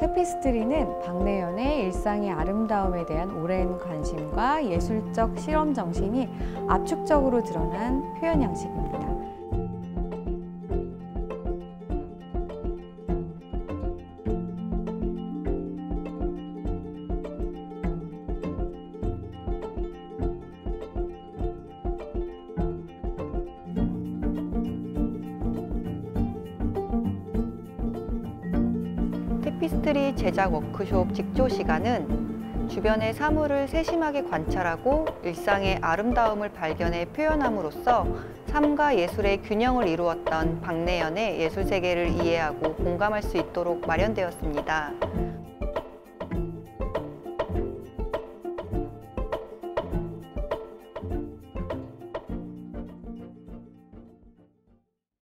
테피스트리는 박내연의 일상의 아름다움에 대한 오랜 관심과 예술적 실험 정신이 압축적으로 드러난 표현 양식입니다. 테피스트리 제작 워크숍 직조 시간은 주변의 사물을 세심하게 관찰하고 일상의 아름다움을 발견해 표현함으로써 삶과 예술의 균형을 이루었던 박내연의 예술 세계를 이해하고 공감할 수 있도록 마련되었습니다.